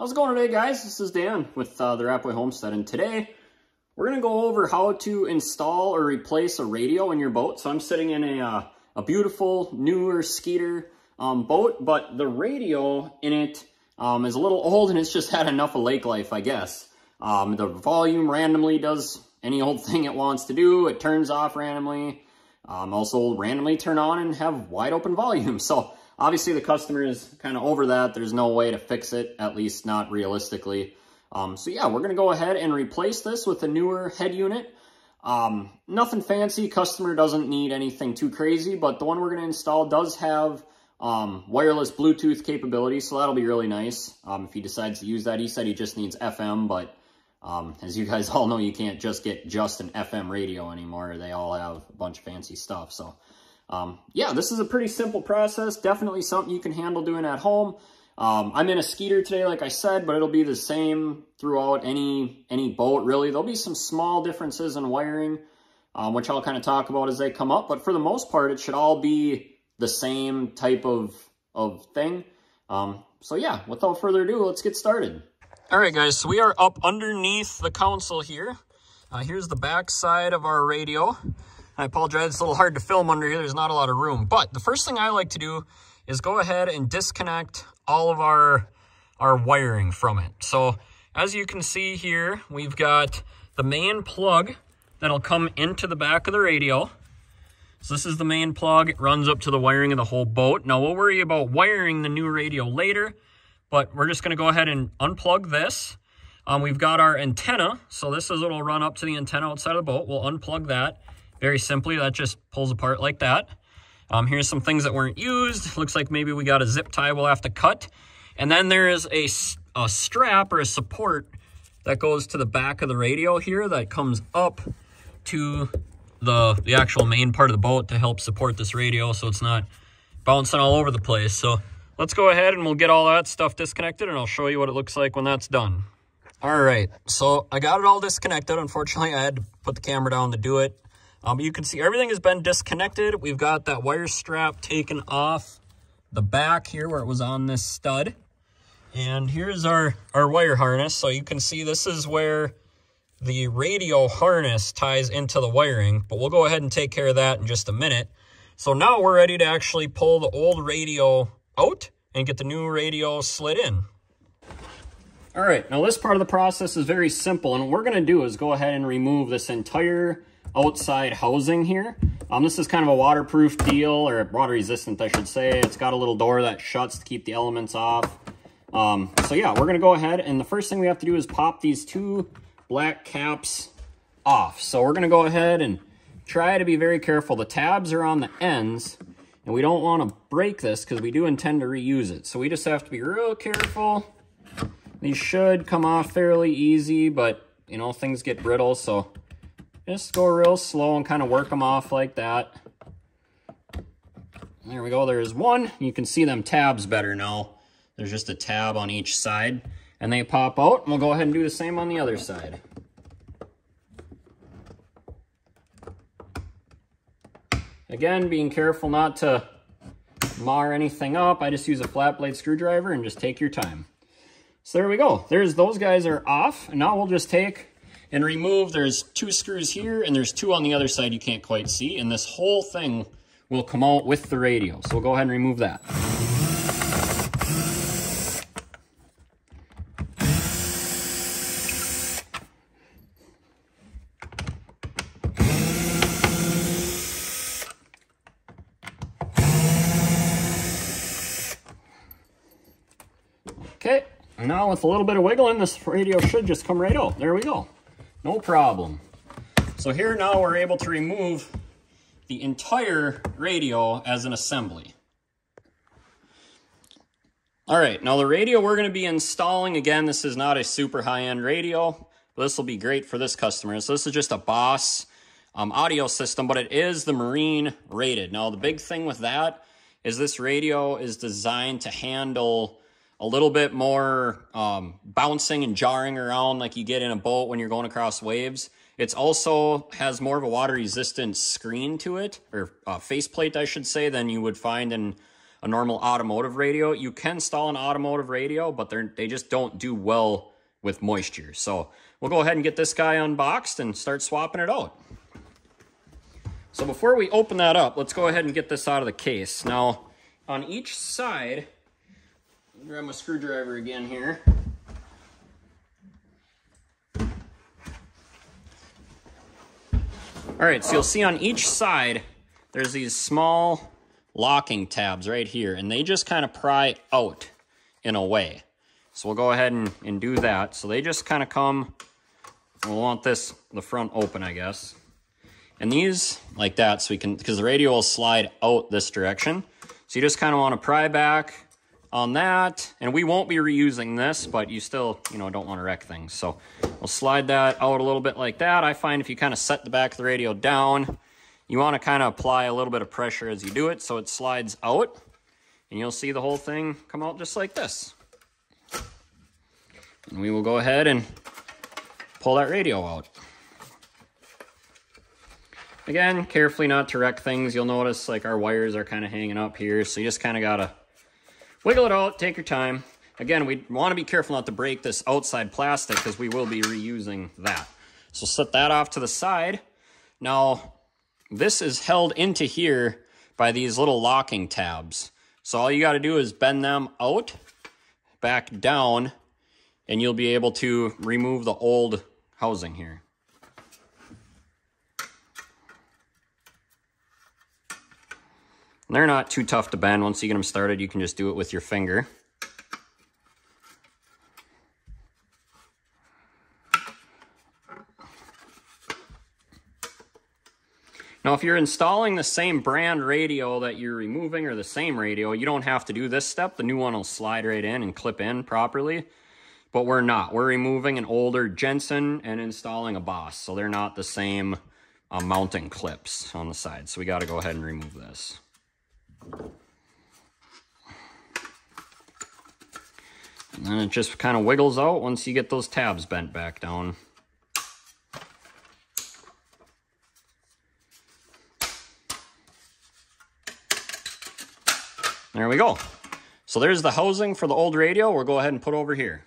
How's it going today, guys? This is Dan with uh, the Rapaway Homestead, and today we're going to go over how to install or replace a radio in your boat. So I'm sitting in a, uh, a beautiful, newer Skeeter um, boat, but the radio in it um, is a little old and it's just had enough of lake life, I guess. Um, the volume randomly does any old thing it wants to do. It turns off randomly. Um, also randomly turn on and have wide open volume. So Obviously, the customer is kind of over that. There's no way to fix it, at least not realistically. Um, so yeah, we're going to go ahead and replace this with a newer head unit. Um, nothing fancy. Customer doesn't need anything too crazy, but the one we're going to install does have um, wireless Bluetooth capability, so that'll be really nice um, if he decides to use that. He said he just needs FM, but um, as you guys all know, you can't just get just an FM radio anymore. They all have a bunch of fancy stuff, so um, yeah, this is a pretty simple process. Definitely something you can handle doing at home. Um, I'm in a Skeeter today, like I said, but it'll be the same throughout any any boat, really. There'll be some small differences in wiring, um, which I'll kind of talk about as they come up. But for the most part, it should all be the same type of, of thing. Um, so yeah, without further ado, let's get started. All right, guys, so we are up underneath the console here. Uh, here's the back side of our radio. I apologize, it's a little hard to film under here. There's not a lot of room. But the first thing I like to do is go ahead and disconnect all of our, our wiring from it. So as you can see here, we've got the main plug that'll come into the back of the radio. So this is the main plug. It runs up to the wiring of the whole boat. Now we'll worry about wiring the new radio later, but we're just gonna go ahead and unplug this. Um, we've got our antenna. So this is what'll run up to the antenna outside of the boat. We'll unplug that. Very simply, that just pulls apart like that. Um, here's some things that weren't used. Looks like maybe we got a zip tie we'll have to cut. And then there is a, a strap or a support that goes to the back of the radio here that comes up to the, the actual main part of the boat to help support this radio so it's not bouncing all over the place. So let's go ahead and we'll get all that stuff disconnected and I'll show you what it looks like when that's done. All right, so I got it all disconnected. Unfortunately, I had to put the camera down to do it. Um, you can see everything has been disconnected. We've got that wire strap taken off the back here where it was on this stud. And here's our, our wire harness. So you can see this is where the radio harness ties into the wiring, but we'll go ahead and take care of that in just a minute. So now we're ready to actually pull the old radio out and get the new radio slid in. All right, now this part of the process is very simple, and what we're gonna do is go ahead and remove this entire outside housing here. Um, this is kind of a waterproof deal, or water resistant, I should say. It's got a little door that shuts to keep the elements off. Um, so yeah, we're gonna go ahead, and the first thing we have to do is pop these two black caps off. So we're gonna go ahead and try to be very careful. The tabs are on the ends, and we don't wanna break this because we do intend to reuse it. So we just have to be real careful. These should come off fairly easy, but you know, things get brittle, so just go real slow and kind of work them off like that. There we go. There's one. You can see them tabs better now. There's just a tab on each side. And they pop out. And we'll go ahead and do the same on the other side. Again, being careful not to mar anything up. I just use a flat blade screwdriver and just take your time. So there we go. There's those guys are off. And now we'll just take and remove, there's two screws here and there's two on the other side you can't quite see. And this whole thing will come out with the radio. So we'll go ahead and remove that. Okay, now with a little bit of wiggling, this radio should just come right out. There we go. No problem. So here now we're able to remove the entire radio as an assembly. All right, now the radio we're going to be installing, again, this is not a super high-end radio, but this will be great for this customer. So this is just a Boss um, audio system, but it is the Marine rated. Now the big thing with that is this radio is designed to handle a little bit more um, bouncing and jarring around like you get in a boat when you're going across waves. It's also has more of a water resistant screen to it, or uh, faceplate, I should say, than you would find in a normal automotive radio. You can install an automotive radio, but they they just don't do well with moisture. So we'll go ahead and get this guy unboxed and start swapping it out. So before we open that up, let's go ahead and get this out of the case. Now, on each side, grab my screwdriver again here. All right, so you'll see on each side, there's these small locking tabs right here, and they just kind of pry out in a way. So we'll go ahead and, and do that. So they just kind of come, we'll want this, the front open, I guess. And these, like that, so we can, because the radio will slide out this direction. So you just kind of want to pry back on that. And we won't be reusing this, but you still, you know, don't want to wreck things. So we'll slide that out a little bit like that. I find if you kind of set the back of the radio down, you want to kind of apply a little bit of pressure as you do it so it slides out. And you'll see the whole thing come out just like this. And we will go ahead and pull that radio out. Again, carefully not to wreck things. You'll notice like our wires are kind of hanging up here. So you just kind of got to wiggle it out, take your time. Again, we want to be careful not to break this outside plastic because we will be reusing that. So set that off to the side. Now, this is held into here by these little locking tabs. So all you got to do is bend them out, back down, and you'll be able to remove the old housing here. They're not too tough to bend. Once you get them started, you can just do it with your finger. Now, if you're installing the same brand radio that you're removing or the same radio, you don't have to do this step. The new one will slide right in and clip in properly. But we're not. We're removing an older Jensen and installing a Boss. So they're not the same uh, mounting clips on the side. So we got to go ahead and remove this. And then it just kind of wiggles out once you get those tabs bent back down. There we go. So there's the housing for the old radio. We'll go ahead and put over here.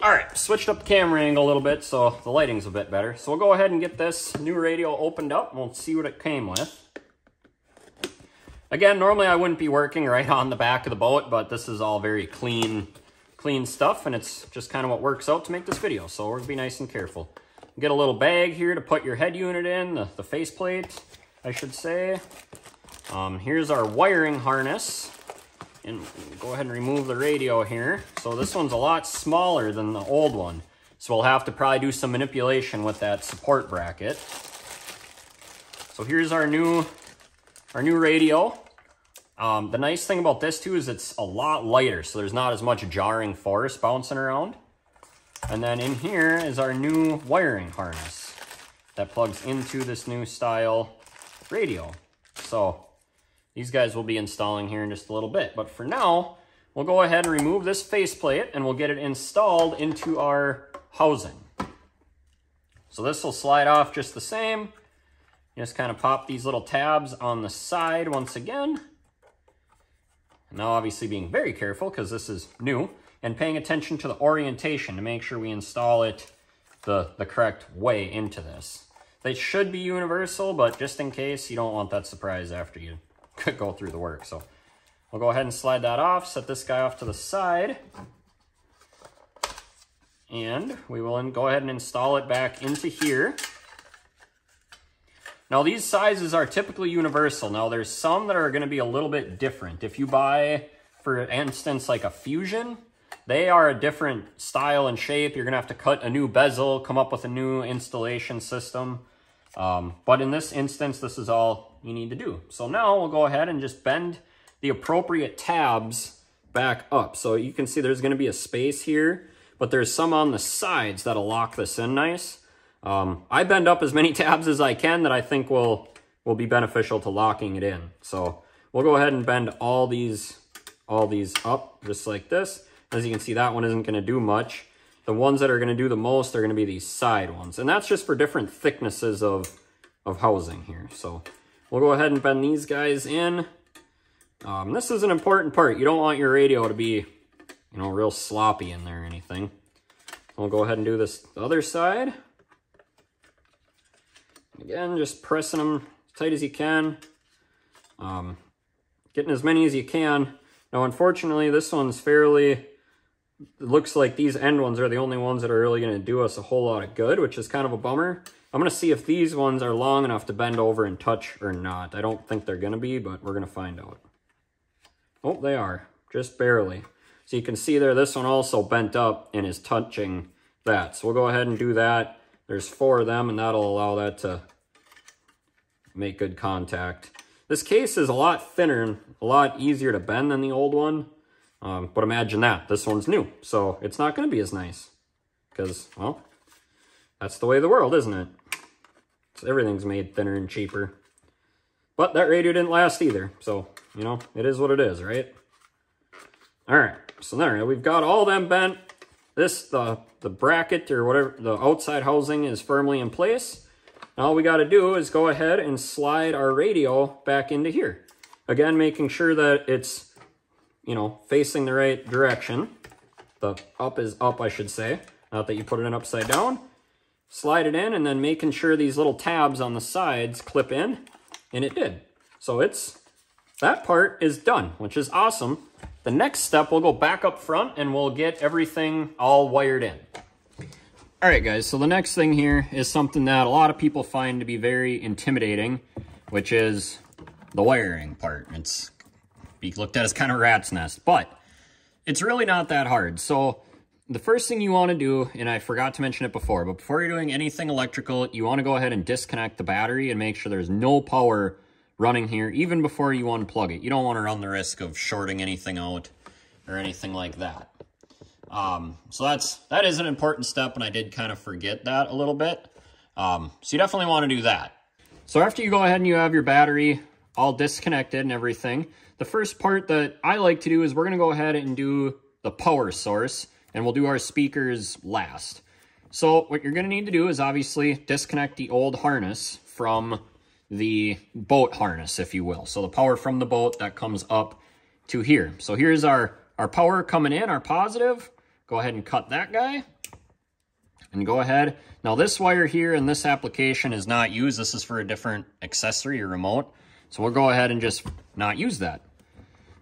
All right, switched up the camera angle a little bit so the lighting's a bit better. So we'll go ahead and get this new radio opened up we'll see what it came with. Again, normally I wouldn't be working right on the back of the boat, but this is all very clean, clean stuff, and it's just kind of what works out to make this video, so we're going to be nice and careful. Get a little bag here to put your head unit in, the, the faceplate, I should say. Um, here's our wiring harness. And go ahead and remove the radio here. So this one's a lot smaller than the old one. So we'll have to probably do some manipulation with that support bracket. So here's our new our new radio. Um, the nice thing about this too is it's a lot lighter, so there's not as much jarring force bouncing around. And then in here is our new wiring harness that plugs into this new style radio. So these guys will be installing here in just a little bit. But for now, we'll go ahead and remove this faceplate and we'll get it installed into our housing. So this will slide off just the same. Just kind of pop these little tabs on the side once again. Now obviously being very careful because this is new and paying attention to the orientation to make sure we install it the, the correct way into this. They should be universal, but just in case, you don't want that surprise after you go through the work. So we'll go ahead and slide that off, set this guy off to the side. And we will go ahead and install it back into here. Now these sizes are typically universal. Now there's some that are gonna be a little bit different. If you buy, for instance, like a Fusion, they are a different style and shape. You're gonna have to cut a new bezel, come up with a new installation system. Um, but in this instance, this is all you need to do. So now we'll go ahead and just bend the appropriate tabs back up. So you can see there's gonna be a space here, but there's some on the sides that'll lock this in nice. Um, I bend up as many tabs as I can that I think will, will be beneficial to locking it in. So we'll go ahead and bend all these, all these up just like this. As you can see, that one isn't going to do much. The ones that are going to do the most are going to be these side ones. And that's just for different thicknesses of, of housing here. So we'll go ahead and bend these guys in Um, this is an important part. You don't want your radio to be, you know, real sloppy in there or anything. We'll go ahead and do this the other side. Again, just pressing them as tight as you can. Um, getting as many as you can. Now, unfortunately, this one's fairly, looks like these end ones are the only ones that are really going to do us a whole lot of good, which is kind of a bummer. I'm going to see if these ones are long enough to bend over and touch or not. I don't think they're going to be, but we're going to find out. Oh, they are. Just barely. So you can see there, this one also bent up and is touching that. So we'll go ahead and do that. There's four of them, and that'll allow that to make good contact. This case is a lot thinner and a lot easier to bend than the old one. Um, but imagine that. This one's new, so it's not going to be as nice. Because, well, that's the way of the world, isn't it? So everything's made thinner and cheaper. But that radio didn't last either. So, you know, it is what it is, right? All right. So there, we've got all them bent. This, the, the bracket or whatever, the outside housing is firmly in place. All we got to do is go ahead and slide our radio back into here. Again, making sure that it's, you know, facing the right direction. The up is up, I should say. Not that you put it in upside down. Slide it in and then making sure these little tabs on the sides clip in. And it did. So it's, that part is done, which is awesome. The next step, we'll go back up front and we'll get everything all wired in. All right, guys, so the next thing here is something that a lot of people find to be very intimidating, which is the wiring part. It's be looked at as kind of a rat's nest, but it's really not that hard. So the first thing you want to do, and I forgot to mention it before, but before you're doing anything electrical, you want to go ahead and disconnect the battery and make sure there's no power running here, even before you unplug it. You don't want to run the risk of shorting anything out or anything like that. Um, so that's, that is an important step, and I did kind of forget that a little bit. Um, so you definitely want to do that. So after you go ahead and you have your battery all disconnected and everything, the first part that I like to do is we're going to go ahead and do the power source, and we'll do our speakers last. So what you're going to need to do is obviously disconnect the old harness from the boat harness, if you will. So the power from the boat that comes up to here. So here's our, our power coming in, our positive. Go ahead and cut that guy. And go ahead. Now this wire here in this application is not used. This is for a different accessory or remote. So we'll go ahead and just not use that.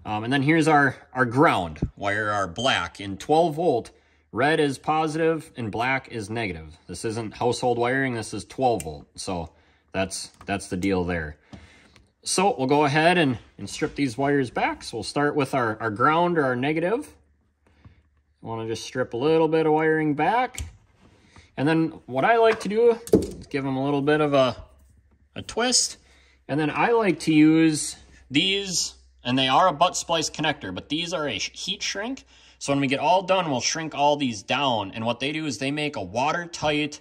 Um, and then here's our, our ground wire, our black in 12 volt. Red is positive and black is negative. This isn't household wiring. This is 12 volt. So that's, that's the deal there. So we'll go ahead and, and strip these wires back. So we'll start with our, our ground or our negative. I want to just strip a little bit of wiring back. And then what I like to do is give them a little bit of a, a twist. And then I like to use these, and they are a butt splice connector, but these are a heat shrink. So when we get all done, we'll shrink all these down. And what they do is they make a watertight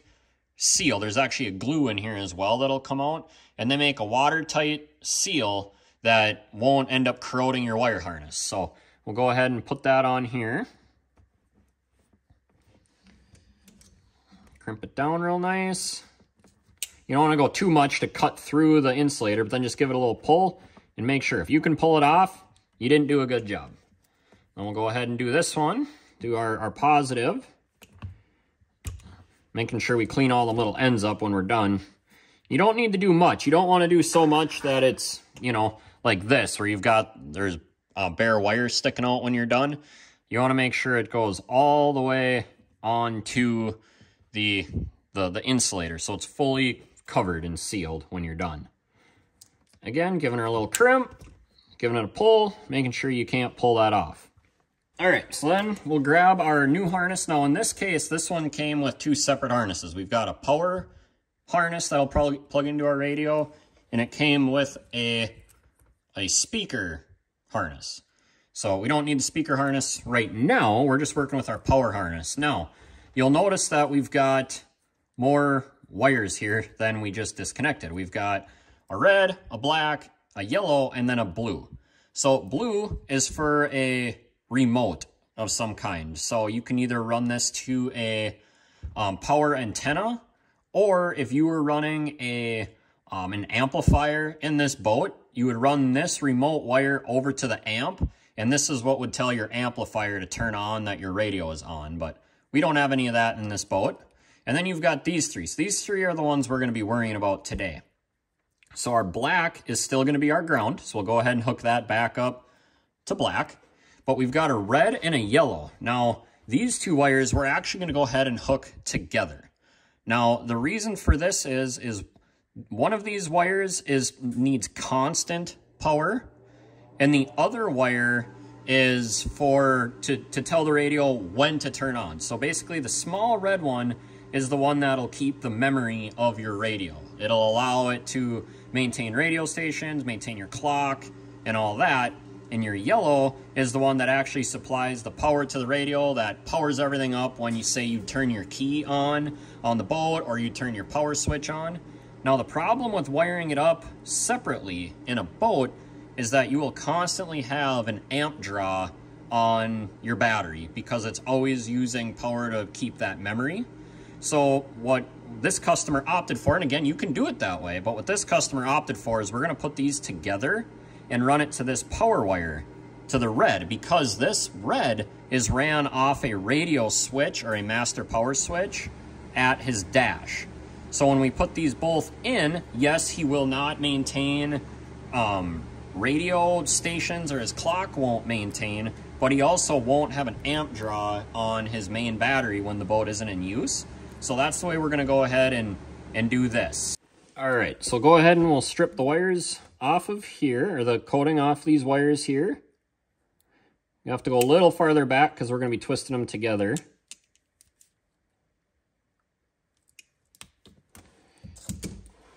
seal. There's actually a glue in here as well that'll come out. And they make a watertight seal that won't end up corroding your wire harness. So we'll go ahead and put that on here. Crimp it down real nice. You don't want to go too much to cut through the insulator, but then just give it a little pull and make sure. If you can pull it off, you didn't do a good job. Then we'll go ahead and do this one. Do our, our positive making sure we clean all the little ends up when we're done. You don't need to do much. You don't want to do so much that it's, you know, like this, where you've got, there's a bare wires sticking out when you're done. You want to make sure it goes all the way onto the, the, the insulator, so it's fully covered and sealed when you're done. Again, giving her a little crimp, giving it a pull, making sure you can't pull that off. All right, so then we'll grab our new harness. Now in this case, this one came with two separate harnesses. We've got a power harness that'll probably plug into our radio, and it came with a, a speaker harness. So we don't need the speaker harness right now. We're just working with our power harness. Now, you'll notice that we've got more wires here than we just disconnected. We've got a red, a black, a yellow, and then a blue. So blue is for a remote of some kind. So you can either run this to a um, power antenna, or if you were running a um, an amplifier in this boat, you would run this remote wire over to the amp, and this is what would tell your amplifier to turn on that your radio is on, but we don't have any of that in this boat. And then you've got these three. So these three are the ones we're going to be worrying about today. So our black is still going to be our ground. So we'll go ahead and hook that back up to black. But we've got a red and a yellow. Now, these two wires we're actually going to go ahead and hook together. Now, the reason for this is, is one of these wires is needs constant power, and the other wire is for to, to tell the radio when to turn on. So basically the small red one is the one that'll keep the memory of your radio. It'll allow it to maintain radio stations, maintain your clock, and all that. And your yellow is the one that actually supplies the power to the radio that powers everything up when you say you turn your key on on the boat or you turn your power switch on. Now the problem with wiring it up separately in a boat is that you will constantly have an amp draw on your battery because it's always using power to keep that memory. So what this customer opted for, and again, you can do it that way, but what this customer opted for is we're gonna put these together and run it to this power wire to the red because this red is ran off a radio switch or a master power switch at his dash. So when we put these both in, yes, he will not maintain um, radio stations or his clock won't maintain, but he also won't have an amp draw on his main battery when the boat isn't in use. So that's the way we're gonna go ahead and, and do this. All right, so go ahead and we'll strip the wires off of here, or the coating off these wires here. You have to go a little farther back because we're gonna be twisting them together.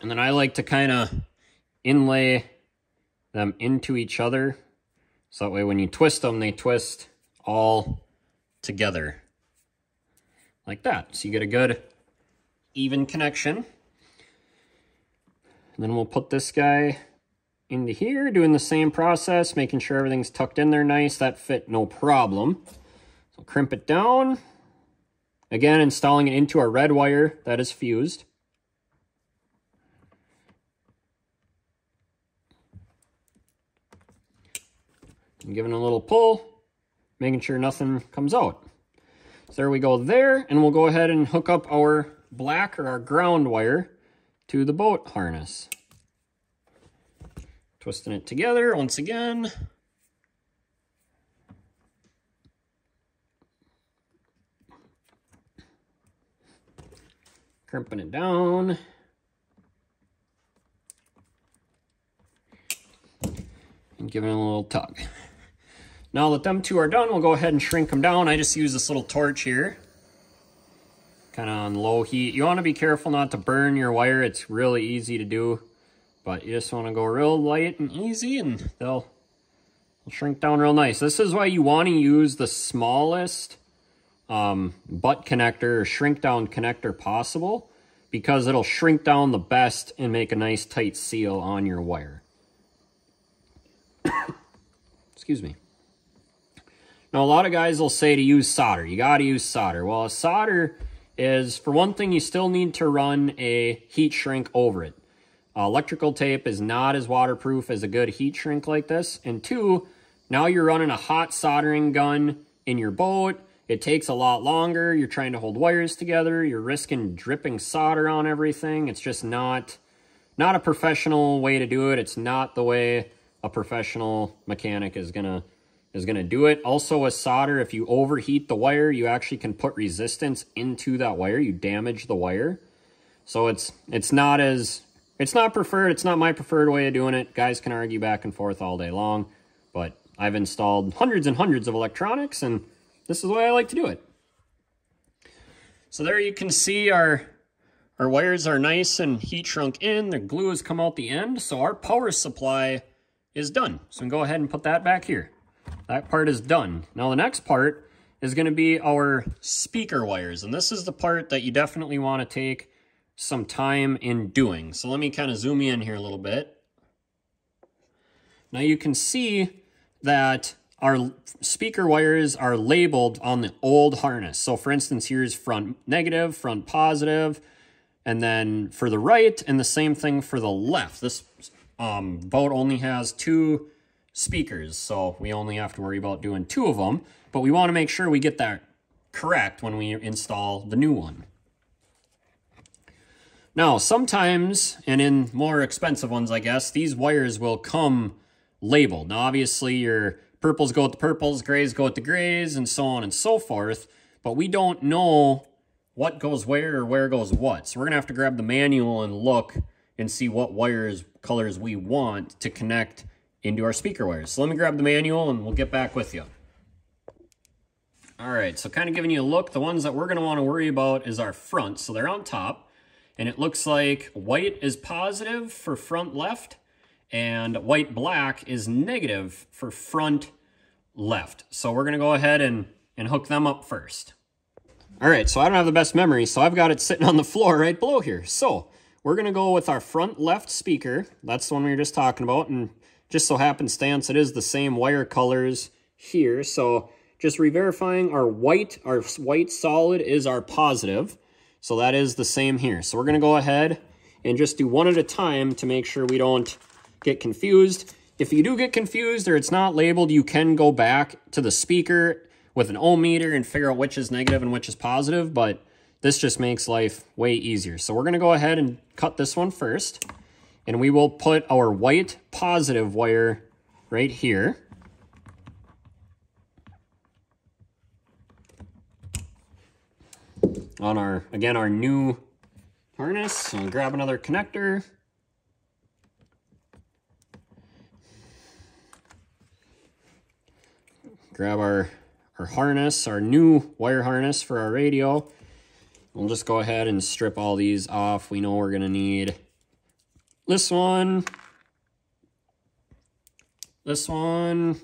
And then I like to kind of inlay them into each other. So that way when you twist them, they twist all together. Like that. So you get a good even connection. And then we'll put this guy into here, doing the same process, making sure everything's tucked in there nice. That fit no problem. So crimp it down. Again, installing it into our red wire that is fused. and giving a little pull, making sure nothing comes out. So there we go there, and we'll go ahead and hook up our black or our ground wire to the boat harness. Twisting it together once again. Crimping it down. And giving it a little tug. Now that them two are done, we'll go ahead and shrink them down. I just use this little torch here, kind of on low heat. You want to be careful not to burn your wire. It's really easy to do, but you just want to go real light and easy and they'll, they'll shrink down real nice. This is why you want to use the smallest um, butt connector or shrink down connector possible because it'll shrink down the best and make a nice tight seal on your wire. Excuse me. Now, a lot of guys will say to use solder. You got to use solder. Well, a solder is, for one thing, you still need to run a heat shrink over it. Uh, electrical tape is not as waterproof as a good heat shrink like this. And two, now you're running a hot soldering gun in your boat. It takes a lot longer. You're trying to hold wires together. You're risking dripping solder on everything. It's just not, not a professional way to do it. It's not the way a professional mechanic is going to is going to do it. Also with solder, if you overheat the wire, you actually can put resistance into that wire. You damage the wire. So it's it's not as, it's not preferred. It's not my preferred way of doing it. Guys can argue back and forth all day long. But I've installed hundreds and hundreds of electronics, and this is the way I like to do it. So there you can see our, our wires are nice and heat shrunk in. The glue has come out the end. So our power supply is done. So go ahead and put that back here. That part is done. Now the next part is going to be our speaker wires. And this is the part that you definitely want to take some time in doing. So let me kind of zoom in here a little bit. Now you can see that our speaker wires are labeled on the old harness. So for instance, here's front negative, front positive, and then for the right, and the same thing for the left. This um, boat only has two speakers, so we only have to worry about doing two of them. But we want to make sure we get that correct when we install the new one. Now, sometimes, and in more expensive ones, I guess, these wires will come labeled. Now, obviously, your purples go with the purples, grays go with the grays, and so on and so forth. But we don't know what goes where or where goes what. So we're going to have to grab the manual and look and see what wires, colors we want to connect into our speaker wires. So let me grab the manual and we'll get back with you. All right, so kind of giving you a look, the ones that we're going to want to worry about is our front. So they're on top. And it looks like white is positive for front left and white black is negative for front left. So we're gonna go ahead and, and hook them up first. All right, so I don't have the best memory, so I've got it sitting on the floor right below here. So we're gonna go with our front left speaker. That's the one we were just talking about. And just so happenstance, it is the same wire colors here. So just re-verifying our white, our white solid is our positive. So that is the same here. So we're going to go ahead and just do one at a time to make sure we don't get confused. If you do get confused or it's not labeled, you can go back to the speaker with an ohm meter and figure out which is negative and which is positive, but this just makes life way easier. So we're going to go ahead and cut this one first, and we will put our white positive wire right here. On our, again, our new harness. So I'll grab another connector. Grab our, our harness, our new wire harness for our radio. We'll just go ahead and strip all these off. We know we're to need this one, this one,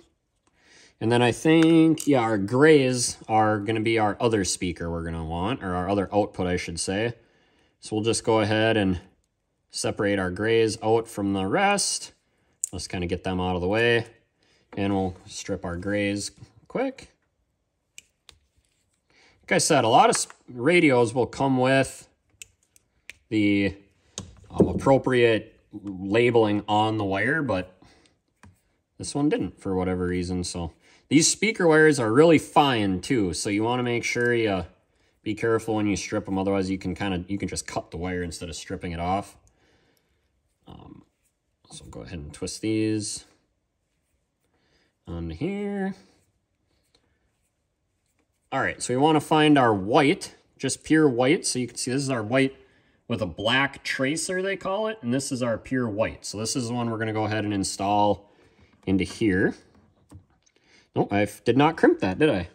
and then I think, yeah, our grays are going to be our other speaker we're going to want, or our other output, I should say. So we'll just go ahead and separate our grays out from the rest. Let's kind of get them out of the way. And we'll strip our grays quick. Like I said, a lot of radios will come with the um, appropriate labeling on the wire, but this one didn't for whatever reason. So these speaker wires are really fine too, so you want to make sure you be careful when you strip them. Otherwise, you can kind of you can just cut the wire instead of stripping it off. Um, so go ahead and twist these on here. All right, so we want to find our white, just pure white. So you can see this is our white with a black tracer, they call it, and this is our pure white. So this is the one we're going to go ahead and install into here. No, I did not crimp that, did I?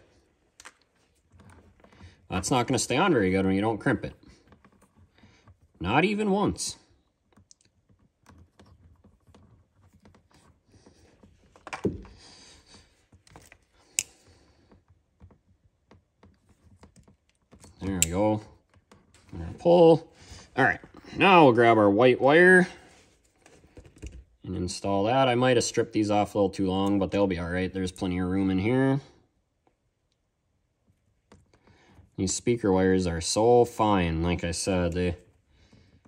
That's not going to stay on very good when you don't crimp it. Not even once. There we go. Pull. All right, now we'll grab our white wire and install that. I might have stripped these off a little too long, but they'll be all right. There's plenty of room in here. These speaker wires are so fine. Like I said, they,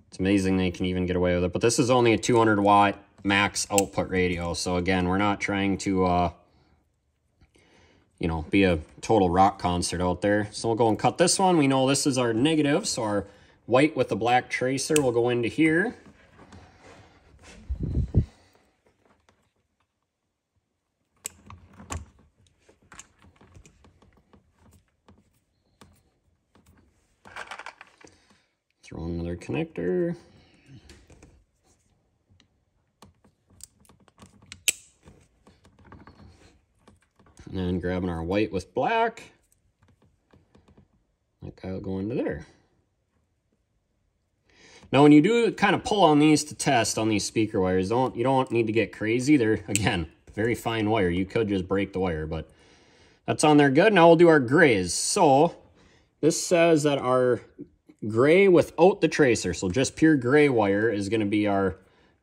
it's amazing they can even get away with it. But this is only a 200 watt max output radio. So again, we're not trying to, uh, you know, be a total rock concert out there. So we'll go and cut this one. We know this is our negative. So our white with the black tracer will go into here. Another connector. And then grabbing our white with black. That guy will go into there. Now, when you do kind of pull on these to test on these speaker wires, don't you don't need to get crazy. They're, again, very fine wire. You could just break the wire, but that's on there good. Now we'll do our grays. So this says that our gray without the tracer, so just pure gray wire is going to be our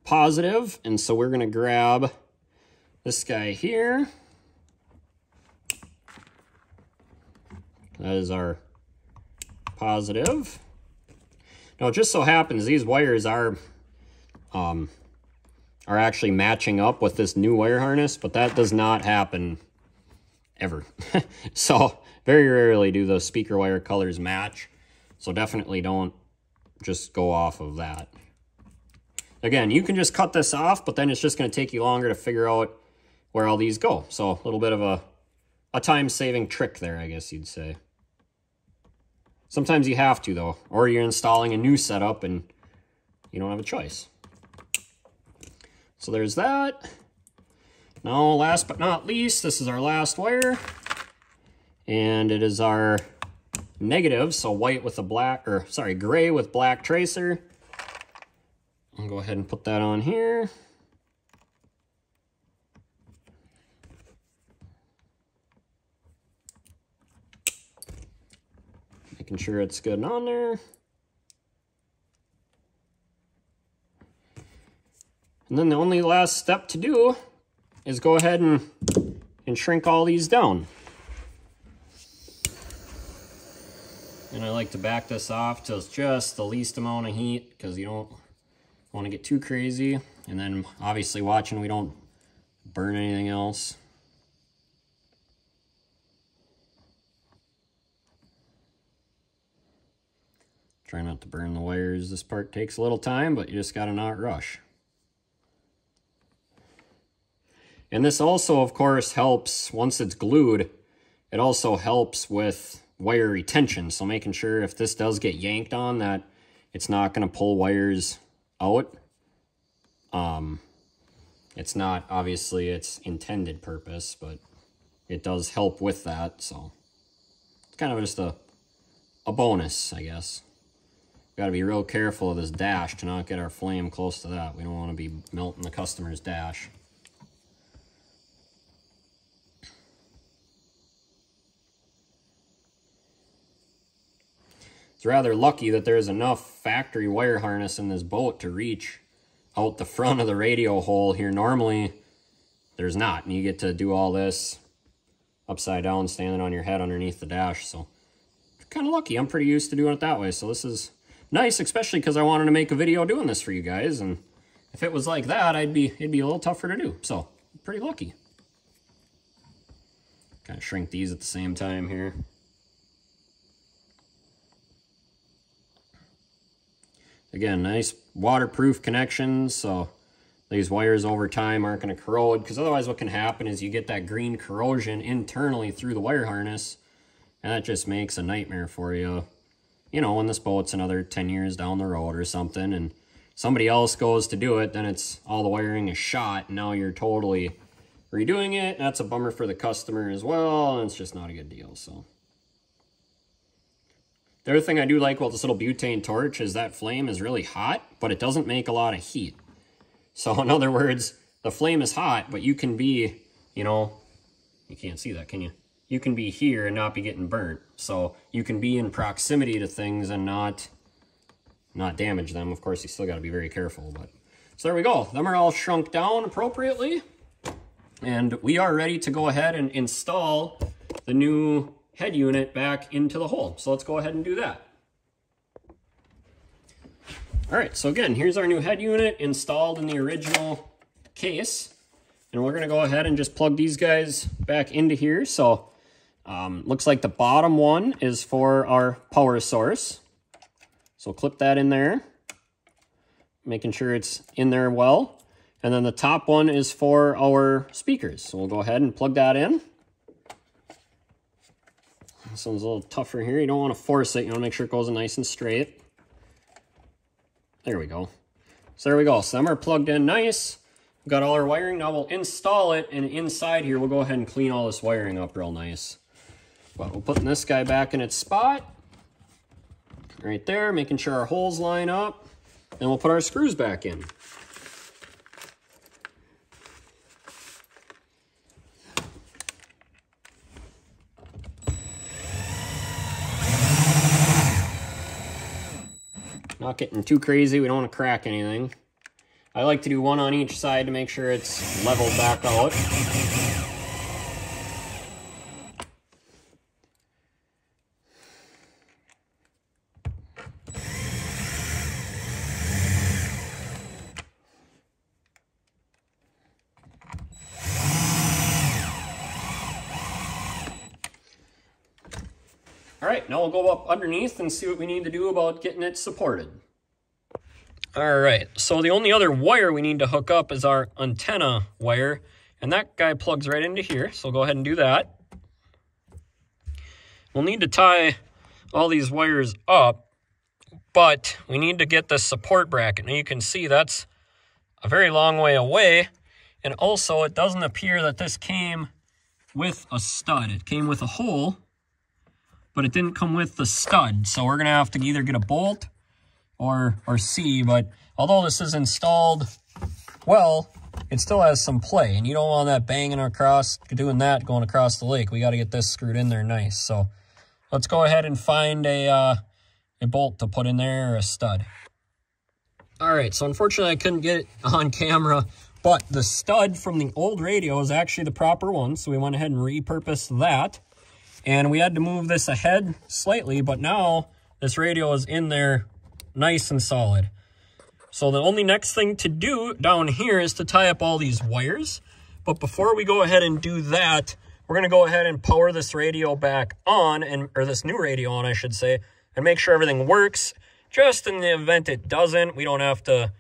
positive. And so we're going to grab this guy here. That is our positive. Now, it just so happens these wires are um, are actually matching up with this new wire harness, but that does not happen ever. so very rarely do those speaker wire colors match. So definitely don't just go off of that. Again, you can just cut this off, but then it's just going to take you longer to figure out where all these go. So a little bit of a, a time-saving trick there, I guess you'd say. Sometimes you have to, though, or you're installing a new setup and you don't have a choice. So there's that. Now, last but not least, this is our last wire. And it is our negative, so white with a black, or sorry, gray with black tracer. I'll go ahead and put that on here. Making sure it's good on there. And then the only last step to do is go ahead and, and shrink all these down. And I like to back this off to just the least amount of heat because you don't want to get too crazy. And then obviously watching we don't burn anything else. Try not to burn the wires. This part takes a little time, but you just got to not rush. And this also, of course, helps, once it's glued, it also helps with wire retention. So making sure if this does get yanked on that it's not going to pull wires out. Um, it's not, obviously, its intended purpose, but it does help with that. So it's kind of just a, a bonus, I guess. Got to be real careful of this dash to not get our flame close to that. We don't want to be melting the customer's dash. It's rather lucky that there's enough factory wire harness in this boat to reach out the front of the radio hole here. Normally, there's not, and you get to do all this upside down, standing on your head underneath the dash, so kind of lucky. I'm pretty used to doing it that way, so this is nice, especially because I wanted to make a video doing this for you guys, and if it was like that, I'd be it'd be a little tougher to do, so pretty lucky. Kind of shrink these at the same time here. Again, nice waterproof connections, so these wires over time aren't going to corrode, because otherwise what can happen is you get that green corrosion internally through the wire harness, and that just makes a nightmare for you. You know, when this boat's another 10 years down the road or something, and somebody else goes to do it, then it's all the wiring is shot, and now you're totally redoing it. That's a bummer for the customer as well, and it's just not a good deal, so... The other thing I do like about this little butane torch is that flame is really hot, but it doesn't make a lot of heat. So in other words, the flame is hot, but you can be, you know, you can't see that, can you? You can be here and not be getting burnt. So you can be in proximity to things and not, not damage them. Of course, you still got to be very careful. But So there we go. Them are all shrunk down appropriately. And we are ready to go ahead and install the new head unit back into the hole. So let's go ahead and do that. All right, so again, here's our new head unit installed in the original case. And we're gonna go ahead and just plug these guys back into here. So um, looks like the bottom one is for our power source. So clip that in there, making sure it's in there well. And then the top one is for our speakers. So we'll go ahead and plug that in. This one's a little tougher here. You don't want to force it. You want to make sure it goes nice and straight. There we go. So there we go. So them are plugged in nice. We've got all our wiring. Now we'll install it, and inside here, we'll go ahead and clean all this wiring up real nice. But we're putting this guy back in its spot. Right there, making sure our holes line up. And we'll put our screws back in. Not getting too crazy. We don't want to crack anything. I like to do one on each side to make sure it's leveled back out. Right, now we'll go up underneath and see what we need to do about getting it supported. All right, so the only other wire we need to hook up is our antenna wire, and that guy plugs right into here, so go ahead and do that. We'll need to tie all these wires up, but we need to get the support bracket. Now you can see that's a very long way away, and also it doesn't appear that this came with a stud. It came with a hole, but it didn't come with the stud. So we're going to have to either get a bolt or, or see. But although this is installed well, it still has some play. And you don't want that banging across, doing that going across the lake. We got to get this screwed in there nice. So let's go ahead and find a, uh, a bolt to put in there or a stud. All right, so unfortunately I couldn't get it on camera, but the stud from the old radio is actually the proper one. So we went ahead and repurposed that. And we had to move this ahead slightly, but now this radio is in there nice and solid. So the only next thing to do down here is to tie up all these wires. But before we go ahead and do that, we're going to go ahead and power this radio back on, and or this new radio on, I should say, and make sure everything works. Just in the event it doesn't, we don't have to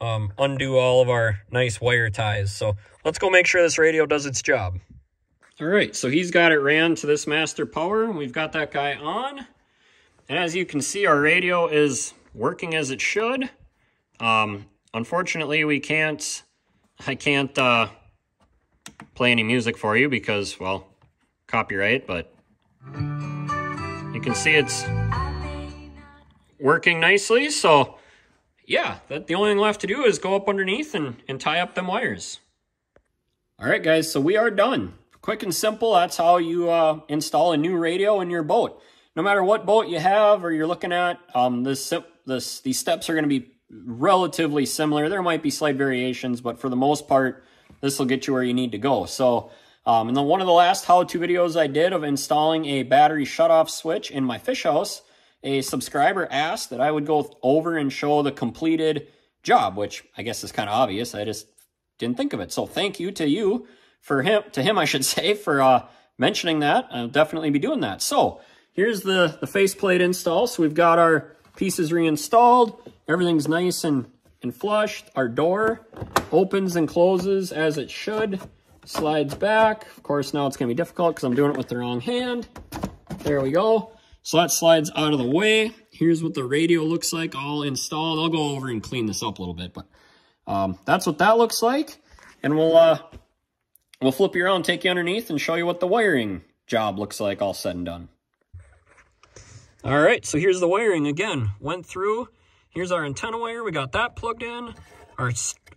um, undo all of our nice wire ties. So let's go make sure this radio does its job. All right, so he's got it ran to this master power. We've got that guy on. And as you can see, our radio is working as it should. Um, unfortunately, we can't, I can't uh, play any music for you because, well, copyright, but you can see it's working nicely. So yeah, that the only thing left to do is go up underneath and, and tie up them wires. All right, guys, so we are done. Quick and simple, that's how you uh, install a new radio in your boat. No matter what boat you have or you're looking at, um, this, this, these steps are going to be relatively similar. There might be slight variations, but for the most part, this will get you where you need to go. So, um, and then one of the last how-to videos I did of installing a battery shutoff switch in my fish house, a subscriber asked that I would go over and show the completed job, which I guess is kind of obvious. I just didn't think of it. So thank you to you for him, to him, I should say, for uh, mentioning that. I'll definitely be doing that. So here's the, the faceplate install. So we've got our pieces reinstalled. Everything's nice and, and flushed. Our door opens and closes as it should. Slides back. Of course, now it's going to be difficult because I'm doing it with the wrong hand. There we go. So that slides out of the way. Here's what the radio looks like all installed. I'll go over and clean this up a little bit, but um, that's what that looks like. And we'll uh, We'll flip you around, take you underneath, and show you what the wiring job looks like all said and done. All right, so here's the wiring again. Went through, here's our antenna wire. We got that plugged in. Our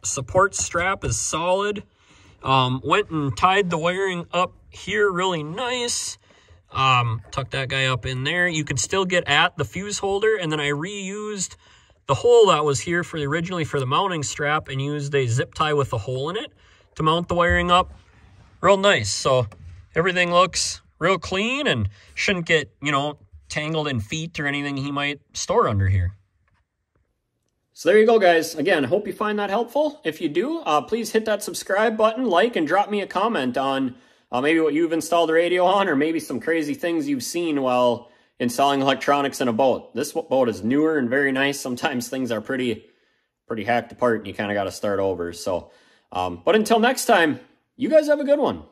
support strap is solid. Um, went and tied the wiring up here really nice. Um, tuck that guy up in there. You can still get at the fuse holder, and then I reused the hole that was here for the, originally for the mounting strap and used a zip tie with a hole in it to mount the wiring up real nice. So everything looks real clean and shouldn't get, you know, tangled in feet or anything he might store under here. So there you go, guys. Again, hope you find that helpful. If you do, uh, please hit that subscribe button, like, and drop me a comment on uh, maybe what you've installed the radio on or maybe some crazy things you've seen while installing electronics in a boat. This boat is newer and very nice. Sometimes things are pretty, pretty hacked apart and you kind of got to start over. So, um, but until next time, you guys have a good one.